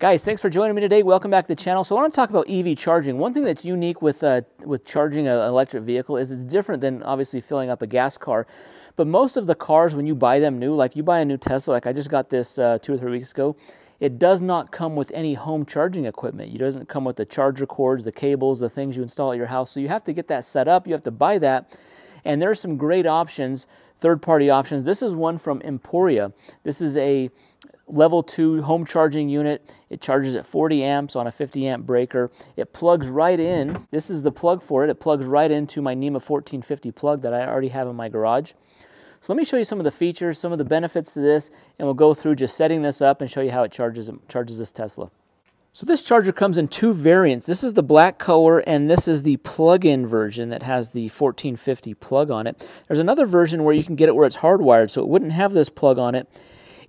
Guys, thanks for joining me today. Welcome back to the channel. So I want to talk about EV charging. One thing that's unique with, uh, with charging an electric vehicle is it's different than obviously filling up a gas car. But most of the cars, when you buy them new, like you buy a new Tesla, like I just got this uh, two or three weeks ago, it does not come with any home charging equipment. It doesn't come with the charger cords, the cables, the things you install at your house. So you have to get that set up. You have to buy that. And there are some great options, third-party options. This is one from Emporia. This is a level 2 home charging unit. It charges at 40 amps on a 50 amp breaker. It plugs right in. This is the plug for it. It plugs right into my NEMA 1450 plug that I already have in my garage. So let me show you some of the features, some of the benefits to this, and we'll go through just setting this up and show you how it charges, charges this Tesla. So this charger comes in two variants. This is the black color and this is the plug-in version that has the 1450 plug on it. There's another version where you can get it where it's hardwired, so it wouldn't have this plug on it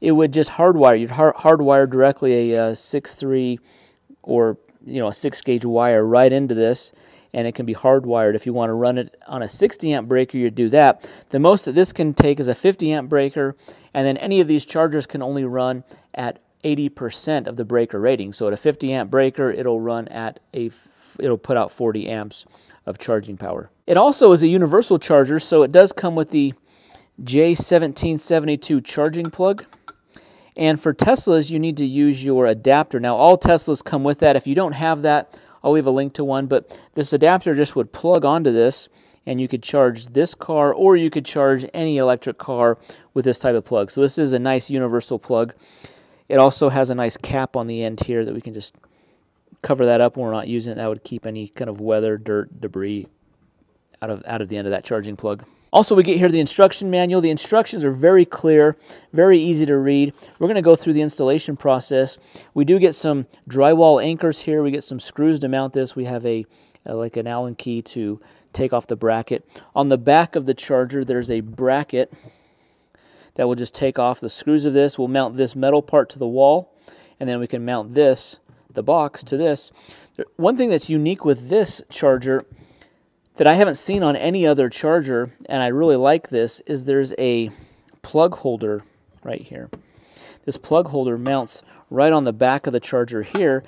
it would just hardwire. You'd hard, hardwire directly a, uh, a 6.3 or you know a 6 gauge wire right into this and it can be hardwired. If you want to run it on a 60 amp breaker, you do that. The most that this can take is a 50 amp breaker, and then any of these chargers can only run at 80% of the breaker rating. So at a 50 amp breaker, it'll run at a, it'll put out 40 amps of charging power. It also is a universal charger, so it does come with the J1772 charging plug. And for Teslas, you need to use your adapter. Now, all Teslas come with that. If you don't have that, I'll leave a link to one. But this adapter just would plug onto this, and you could charge this car, or you could charge any electric car with this type of plug. So this is a nice universal plug. It also has a nice cap on the end here that we can just cover that up when we're not using it. That would keep any kind of weather, dirt, debris out of, out of the end of that charging plug. Also, we get here the instruction manual. The instructions are very clear, very easy to read. We're going to go through the installation process. We do get some drywall anchors here. We get some screws to mount this. We have a, a like an Allen key to take off the bracket. On the back of the charger, there's a bracket that will just take off the screws of this. We'll mount this metal part to the wall, and then we can mount this, the box, to this. One thing that's unique with this charger that I haven't seen on any other charger, and I really like this, is there's a plug holder right here. This plug holder mounts right on the back of the charger here.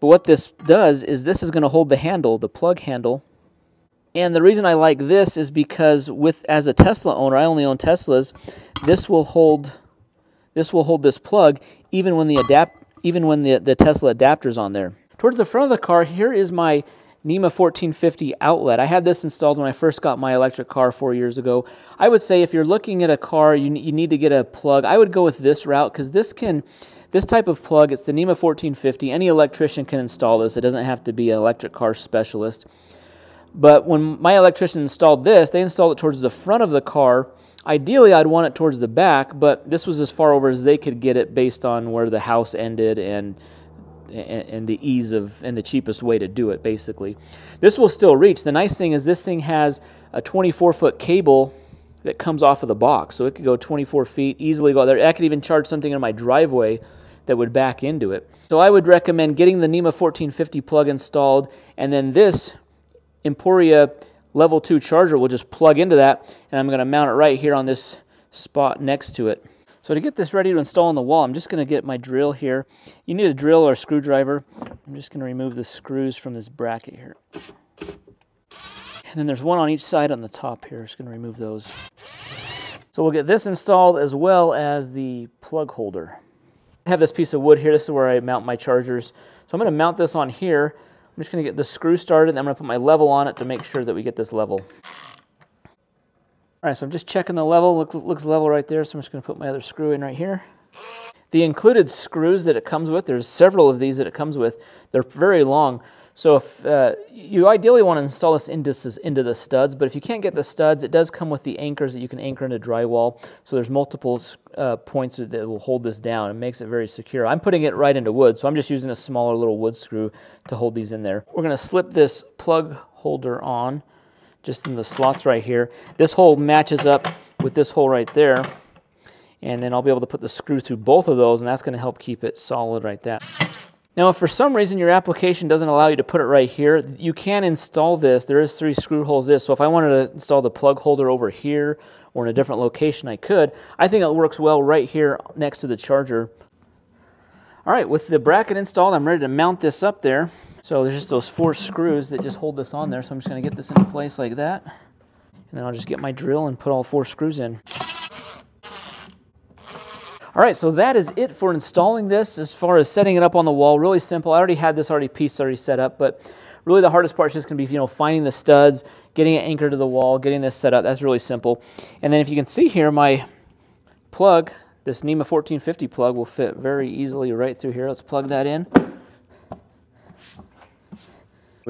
But what this does is this is going to hold the handle, the plug handle. And the reason I like this is because with as a Tesla owner, I only own Teslas, this will hold this will hold this plug even when the adapt even when the, the Tesla adapter's on there. Towards the front of the car, here is my NEMA 1450 outlet. I had this installed when I first got my electric car four years ago. I would say if you're looking at a car, you, you need to get a plug. I would go with this route because this can, this type of plug, it's the NEMA 1450. Any electrician can install this. It doesn't have to be an electric car specialist. But when my electrician installed this, they installed it towards the front of the car. Ideally, I'd want it towards the back, but this was as far over as they could get it based on where the house ended and and, the ease of and the cheapest way to do it basically. This will still reach. The nice thing is this thing has a 24 foot cable that comes off of the box so it could go 24 feet easily. Go there i could even charge something in my driveway that would back into it. So i would recommend getting the nema 1450 plug installed and then this emporia level 2 charger will just plug into that and i'm going to mount it right here on this spot next to it so to get this ready to install on the wall, I'm just going to get my drill here. You need a drill or a screwdriver. I'm just going to remove the screws from this bracket here. And then there's one on each side on the top here. I'm just going to remove those. So we'll get this installed as well as the plug holder. I have this piece of wood here. This is where I mount my chargers. So I'm going to mount this on here. I'm just going to get the screw started. And I'm going to put my level on it to make sure that we get this level. All right, so I'm just checking the level. Look, looks level right there, so I'm just going to put my other screw in right here. The included screws that it comes with, there's several of these that it comes with. They're very long. So if uh, you ideally want to install this into, into the studs, but if you can't get the studs, it does come with the anchors that you can anchor into drywall. So there's multiple uh, points that will hold this down It makes it very secure. I'm putting it right into wood, so I'm just using a smaller little wood screw to hold these in there. We're going to slip this plug holder on just in the slots right here. This hole matches up with this hole right there. And then I'll be able to put the screw through both of those, and that's going to help keep it solid right there. Now, if for some reason your application doesn't allow you to put it right here, you can install this. There is three screw holes this, so if I wanted to install the plug holder over here or in a different location, I could. I think it works well right here next to the charger. All right, with the bracket installed, I'm ready to mount this up there. So there's just those four screws that just hold this on there. So I'm just gonna get this into place like that. And then I'll just get my drill and put all four screws in. All right, so that is it for installing this as far as setting it up on the wall. Really simple. I already had this already piece already set up, but really the hardest part is just going to be, you know, finding the studs, getting it anchored to the wall, getting this set up. That's really simple. And then if you can see here, my plug, this NEMA 1450 plug will fit very easily right through here. Let's plug that in.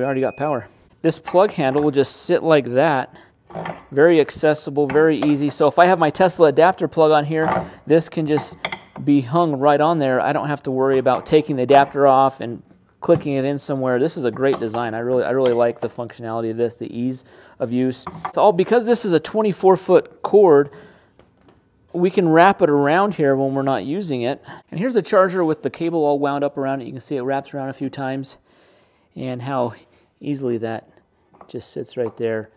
We already got power. This plug handle will just sit like that. Very accessible, very easy. So if I have my Tesla adapter plug on here, this can just be hung right on there. I don't have to worry about taking the adapter off and clicking it in somewhere. This is a great design. I really, I really like the functionality of this, the ease of use. All because this is a 24 foot cord, we can wrap it around here when we're not using it. And here's the charger with the cable all wound up around it. You can see it wraps around a few times and how easily that just sits right there.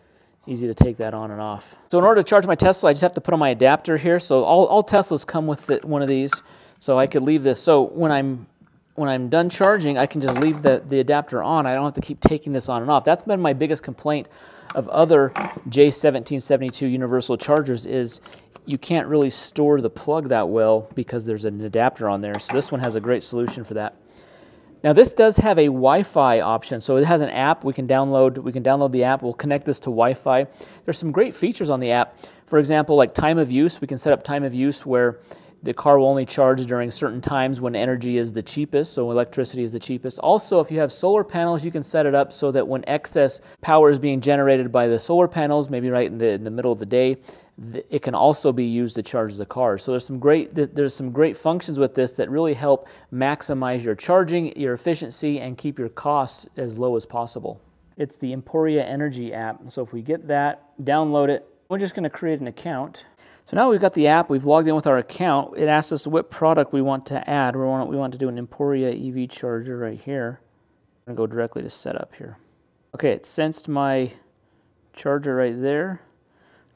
Easy to take that on and off. So in order to charge my Tesla, I just have to put on my adapter here. So all, all Teslas come with it, one of these. So I could leave this. So when I'm when I'm done charging, I can just leave the, the adapter on. I don't have to keep taking this on and off. That's been my biggest complaint of other J1772 universal chargers is you can't really store the plug that well because there's an adapter on there. So this one has a great solution for that. Now this does have a Wi-Fi option, so it has an app we can download. We can download the app. We'll connect this to Wi-Fi. There's some great features on the app. For example, like time of use. We can set up time of use where the car will only charge during certain times when energy is the cheapest, so electricity is the cheapest. Also, if you have solar panels, you can set it up so that when excess power is being generated by the solar panels, maybe right in the, in the middle of the day, it can also be used to charge the car. So there's some great there's some great functions with this that really help maximize your charging, your efficiency, and keep your costs as low as possible. It's the Emporia Energy app. So if we get that, download it, we're just going to create an account. So now we've got the app, we've logged in with our account. It asks us what product we want to add. We want, we want to do an Emporia EV charger right here. I'm going to go directly to setup here. Okay, it sensed my charger right there.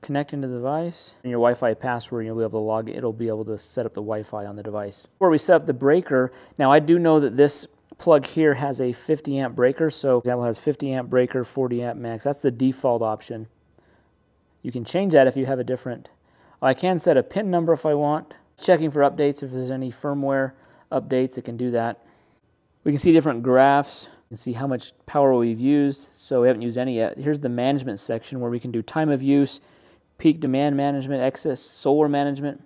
Connecting to the device and your Wi-Fi password, you'll be able to log it. It'll be able to set up the Wi-Fi on the device. Before we set up the breaker, now I do know that this plug here has a 50 amp breaker. So that has 50 amp breaker, 40 amp max. That's the default option. You can change that if you have a different I can set a pin number if I want. Checking for updates, if there's any firmware updates, it can do that. We can see different graphs. and see how much power we've used. So we haven't used any yet. Here's the management section where we can do time of use, peak demand management, excess solar management,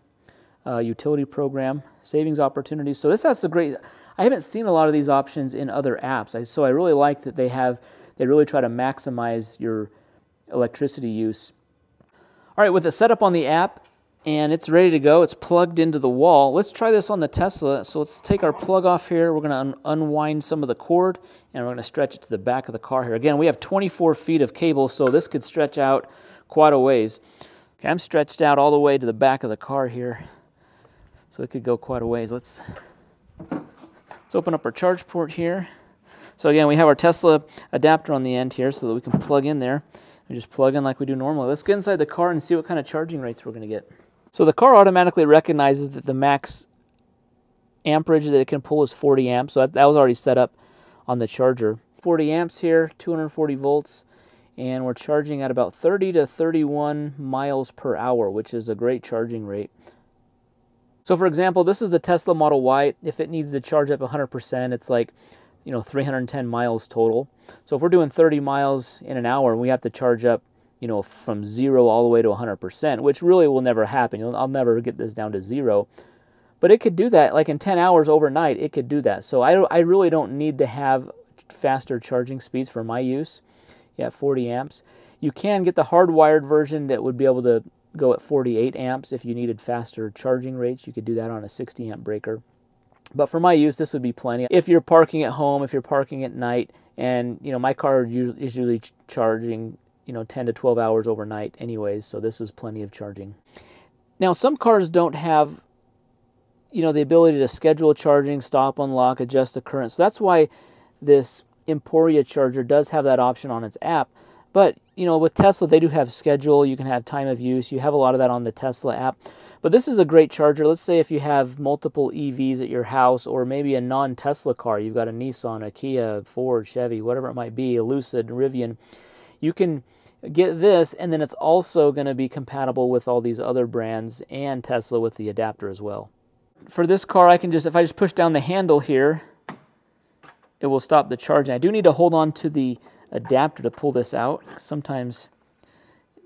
uh, utility program, savings opportunities. So this has a great, I haven't seen a lot of these options in other apps. I, so I really like that they have, they really try to maximize your electricity use all right, with it set up on the app and it's ready to go, it's plugged into the wall. Let's try this on the Tesla. So let's take our plug off here. We're going to un unwind some of the cord and we're going to stretch it to the back of the car here. Again, we have 24 feet of cable, so this could stretch out quite a ways. Okay, I'm stretched out all the way to the back of the car here. So it could go quite a ways. Let's, let's open up our charge port here. So again, we have our Tesla adapter on the end here so that we can plug in there. We just plug in like we do normally. Let's get inside the car and see what kind of charging rates we're going to get. So the car automatically recognizes that the max amperage that it can pull is 40 amps. So that, that was already set up on the charger. 40 amps here, 240 volts, and we're charging at about 30 to 31 miles per hour, which is a great charging rate. So for example, this is the Tesla Model Y. If it needs to charge up 100%, it's like you know 310 miles total. So if we're doing 30 miles in an hour, we have to charge up you know from zero all the way to 100%, which really will never happen. I'll never get this down to zero. But it could do that like in 10 hours overnight. It could do that. So I I really don't need to have faster charging speeds for my use. Yeah, 40 amps. You can get the hardwired version that would be able to go at 48 amps if you needed faster charging rates. You could do that on a 60 amp breaker. But for my use, this would be plenty. If you're parking at home, if you're parking at night, and you know my car usually is usually charging you know 10 to 12 hours overnight anyways, so this is plenty of charging. Now some cars don't have you know the ability to schedule charging, stop, unlock, adjust the current. So that's why this Emporia charger does have that option on its app. But, you know, with Tesla, they do have schedule. You can have time of use. You have a lot of that on the Tesla app. But this is a great charger. Let's say if you have multiple EVs at your house or maybe a non-Tesla car. You've got a Nissan, a Kia, Ford, Chevy, whatever it might be, a Lucid, Rivian. You can get this and then it's also going to be compatible with all these other brands and Tesla with the adapter as well. For this car, I can just, if I just push down the handle here, it will stop the charging. I do need to hold on to the adapter to pull this out. Sometimes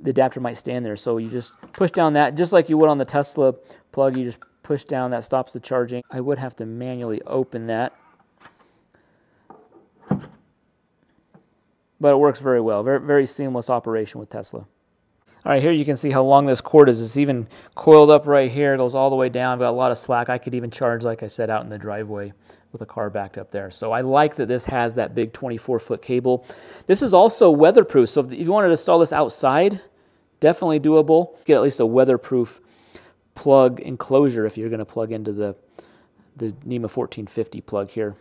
the adapter might stand there. So you just push down that, just like you would on the Tesla plug, you just push down, that stops the charging. I would have to manually open that. But it works very well. Very, very seamless operation with Tesla. All right, here you can see how long this cord is. It's even coiled up right here. It goes all the way down. I've got a lot of slack. I could even charge, like I said, out in the driveway with a car backed up there. So I like that this has that big 24-foot cable. This is also weatherproof. So if you wanted to install this outside, definitely doable. Get at least a weatherproof plug enclosure if you're going to plug into the, the NEMA 1450 plug here.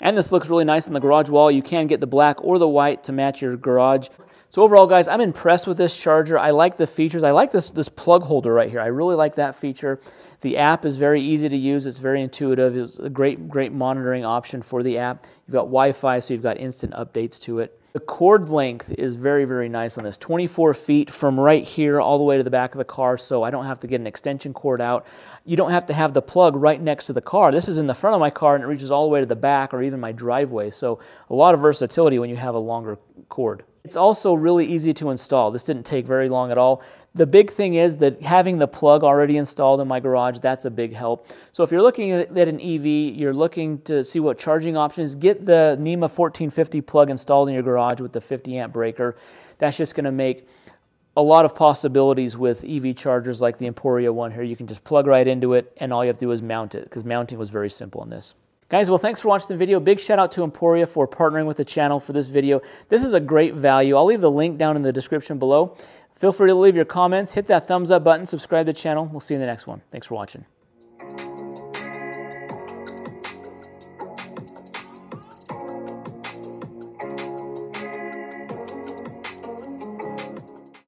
And this looks really nice on the garage wall. You can get the black or the white to match your garage. So overall, guys, I'm impressed with this charger. I like the features. I like this, this plug holder right here. I really like that feature. The app is very easy to use. It's very intuitive. It's a great, great monitoring option for the app. You've got Wi-Fi, so you've got instant updates to it. The cord length is very, very nice on this. 24 feet from right here all the way to the back of the car, so I don't have to get an extension cord out. You don't have to have the plug right next to the car. This is in the front of my car and it reaches all the way to the back or even my driveway, so a lot of versatility when you have a longer cord. It's also really easy to install. This didn't take very long at all. The big thing is that having the plug already installed in my garage, that's a big help. So if you're looking at an EV, you're looking to see what charging options, get the NEMA 1450 plug installed in your garage with the 50 amp breaker. That's just going to make a lot of possibilities with EV chargers like the Emporia one here. You can just plug right into it and all you have to do is mount it because mounting was very simple in this. Guys, well, thanks for watching the video. Big shout out to Emporia for partnering with the channel for this video. This is a great value. I'll leave the link down in the description below. Feel free to leave your comments, hit that thumbs up button, subscribe to the channel. We'll see you in the next one. Thanks for watching.